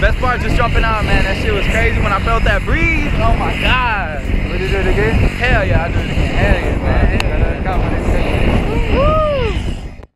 Best part, just jumping out, man. That shit was crazy when I felt that breeze. Oh my God. Would you do it again? Hell yeah, I do it again.